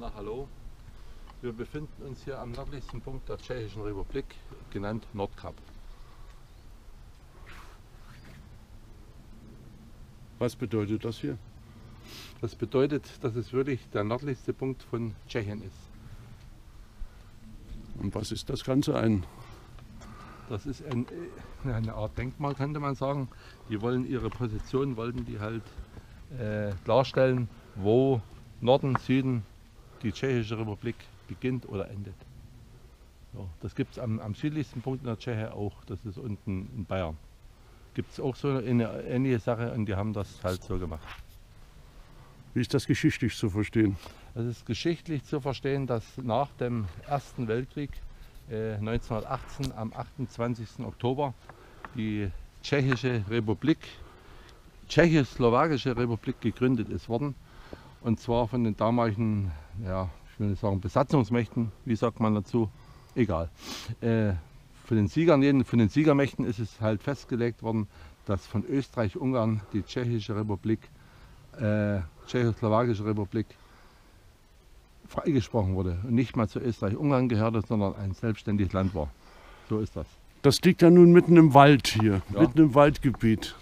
Na hallo. Wir befinden uns hier am nördlichsten Punkt der Tschechischen Republik, genannt Nordkap. Was bedeutet das hier? Das bedeutet, dass es wirklich der nördlichste Punkt von Tschechien ist. Und was ist das Ganze? Ein Das ist ein, äh, eine Art Denkmal, könnte man sagen. Die wollen ihre Position, wollten die halt äh, klarstellen, wo Norden, Süden die Tschechische Republik beginnt oder endet. Ja, das gibt es am, am südlichsten Punkt in der Tscheche auch, das ist unten in Bayern. Gibt es auch so eine ähnliche Sache und die haben das halt so gemacht. wie ist das geschichtlich zu verstehen? Es ist geschichtlich zu verstehen, dass nach dem Ersten Weltkrieg äh, 1918 am 28. Oktober die Tschechische Republik, Tschechoslowakische Republik gegründet ist worden. Und zwar von den damaligen, ja, ich will nicht sagen Besatzungsmächten, wie sagt man dazu? Egal. Äh, von den Siegern, jeden- von den Siegermächten ist es halt festgelegt worden, dass von Österreich-Ungarn die Tschechische Republik, äh, Tschechoslowakische Republik freigesprochen wurde und nicht mal zu Österreich-Ungarn gehörte, sondern ein selbstständiges Land war. So ist das. Das liegt ja nun mitten im Wald hier, Ja. mitten im Waldgebiet.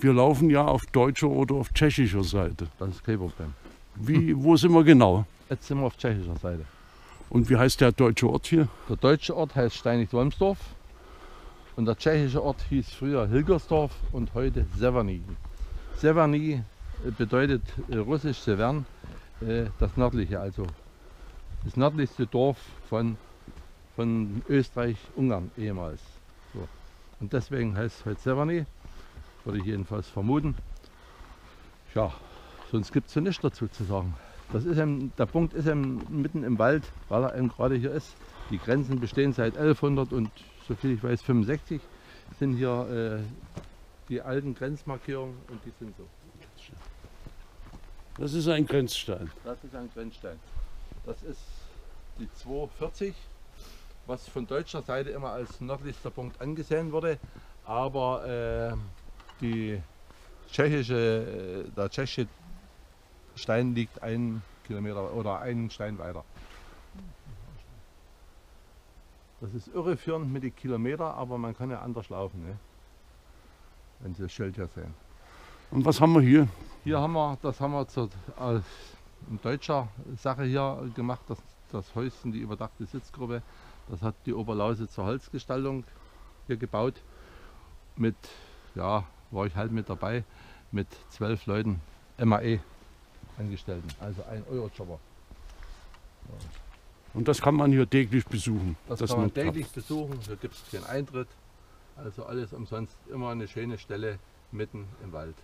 Wir laufen ja auf deutscher oder auf tschechischer Seite. Das ist kein Problem. Wie, wo sind wir genau? Jetzt sind wir auf tschechischer Seite. Und wie heißt der deutsche Ort hier? Der deutsche Ort heißt Steinig-Wolmsdorf und der tschechische Ort hieß früher Hilgersdorf und heute Severny. Severny äh, bedeutet äh, russisch Severn, äh, das nördliche, also das nördlichste Dorf von, von Österreich-Ungarn ehemals. So. Und deswegen heißt es heute Severny, würde ich jedenfalls vermuten. Ja, sonst gibt es ja nichts dazu zu sagen. Das ist eben, der Punkt ist eben mitten im Wald, weil er eben gerade hier ist. Die Grenzen bestehen seit 1100 und so viel ich weiß 65 sind hier äh, die alten Grenzmarkierungen und die sind so. Das ist ein Grenzstein. Das ist ein Grenzstein. Das ist die 240, was von deutscher Seite immer als nördlichster Punkt angesehen wurde, aber äh, die tschechische, äh, der tschechische Stein liegt einen Kilometer oder einen Stein weiter. Das ist irreführend mit den Kilometer, aber man kann ja anders laufen, ne? wenn Sie das Schild hier sehen. Und was haben wir hier? Hier haben wir, das haben wir zur, als in deutscher Sache hier gemacht, das, das Häuschen, die überdachte Sitzgruppe. Das hat die Oberlausitzer Holzgestaltung hier gebaut. Mit, ja, war ich halt mit dabei, mit zwölf Leuten MAE Angestellten, also ein Eurojobber. Und das kann man hier täglich besuchen. Das, Das kann man täglich besuchen, hier gibt es keinen Eintritt. Also alles umsonst, immer eine schöne Stelle mitten im Wald.